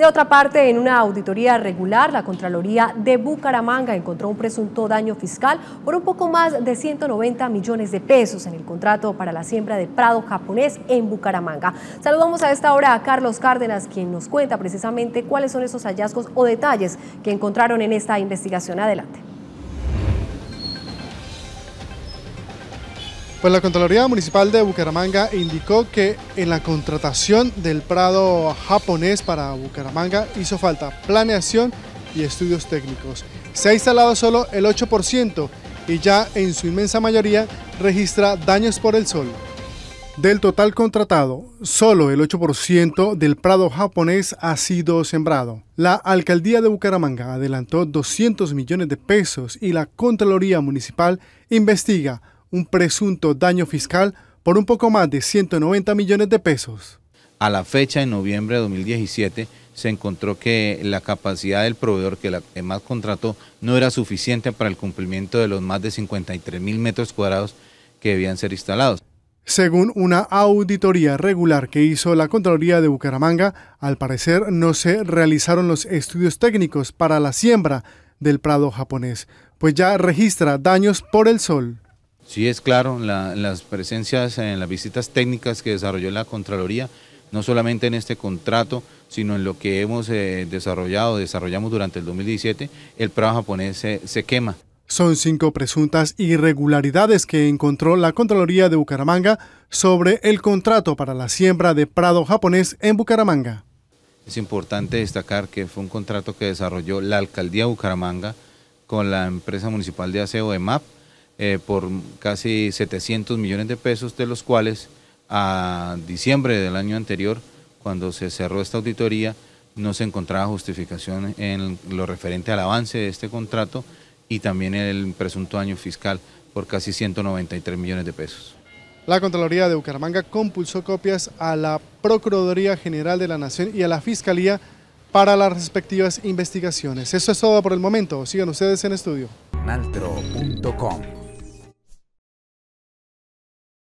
De otra parte, en una auditoría regular, la Contraloría de Bucaramanga encontró un presunto daño fiscal por un poco más de 190 millones de pesos en el contrato para la siembra de prado japonés en Bucaramanga. Saludamos a esta hora a Carlos Cárdenas, quien nos cuenta precisamente cuáles son esos hallazgos o detalles que encontraron en esta investigación. Adelante. Pues la Contraloría Municipal de Bucaramanga indicó que en la contratación del prado japonés para Bucaramanga hizo falta planeación y estudios técnicos. Se ha instalado solo el 8% y ya en su inmensa mayoría registra daños por el sol. Del total contratado, solo el 8% del prado japonés ha sido sembrado. La alcaldía de Bucaramanga adelantó 200 millones de pesos y la Contraloría Municipal investiga un presunto daño fiscal por un poco más de 190 millones de pesos. A la fecha, en noviembre de 2017, se encontró que la capacidad del proveedor que la más contrató no era suficiente para el cumplimiento de los más de 53 mil metros cuadrados que debían ser instalados. Según una auditoría regular que hizo la Contraloría de Bucaramanga, al parecer no se realizaron los estudios técnicos para la siembra del prado japonés, pues ya registra daños por el sol. Sí, es claro, las presencias en las visitas técnicas que desarrolló la Contraloría, no solamente en este contrato, sino en lo que hemos eh, desarrollado, desarrollamos durante el 2017, el prado japonés se, quema. Son cinco presuntas irregularidades que encontró la Contraloría de Bucaramanga sobre el contrato para la siembra de prado japonés en Bucaramanga. Es importante destacar que fue un contrato que desarrolló la Alcaldía de Bucaramanga con la empresa municipal de aseo EMAP, eh, por casi 700 millones de pesos, de los cuales a diciembre del año anterior, cuando se cerró esta auditoría, no se encontraba justificación en lo referente al avance de este contrato y también el presunto año fiscal por casi 193 millones de pesos. La Contraloría de Bucaramanga compulsó copias a la Procuraduría General de la Nación y a la Fiscalía para las respectivas investigaciones. Eso es todo por el momento. Sigan ustedes en estudio. Naltro.com